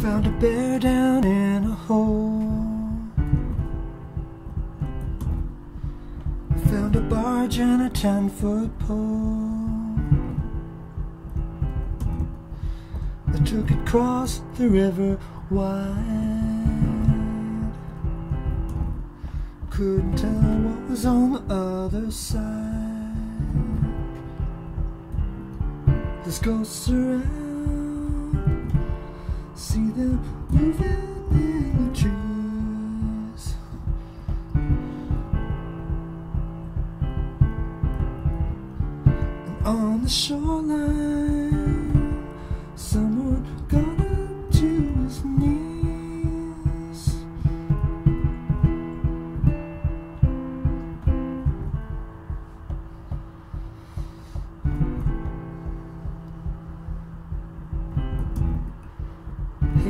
Found a bear down in a hole. Found a barge and a ten foot pole. I took it across the river wide. Couldn't tell what was on the other side. This ghosts around. See them moving in the trees. And on the shoreline,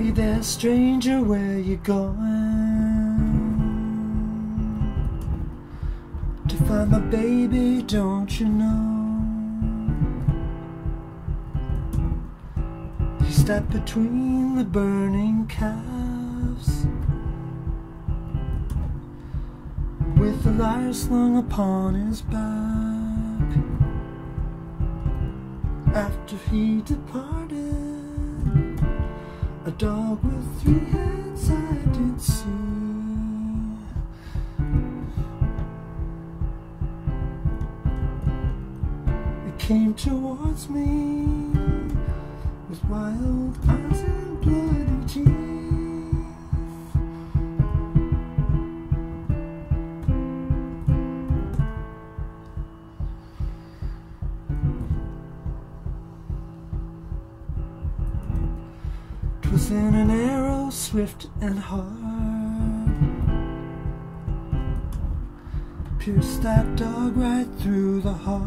Hey there, stranger, where you going? To find my baby, don't you know? He stepped between the burning calves With the lyre slung upon his back After he departed a dog with three heads I did see. It came towards me with wild eyes and bloody teeth. In an arrow swift and hard. Pierced that dog right through the heart.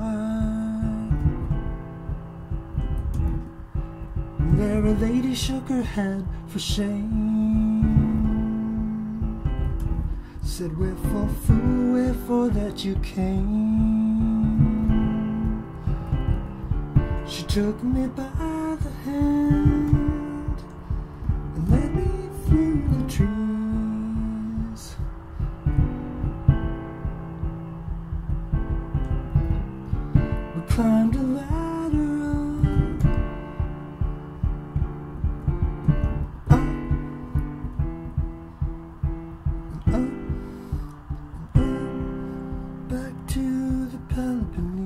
And there a lady shook her head for shame. Said wherefore fool, wherefore that you came? She took me by through the trees. We climbed a ladder up, up, up, up, back to the Peloponnese.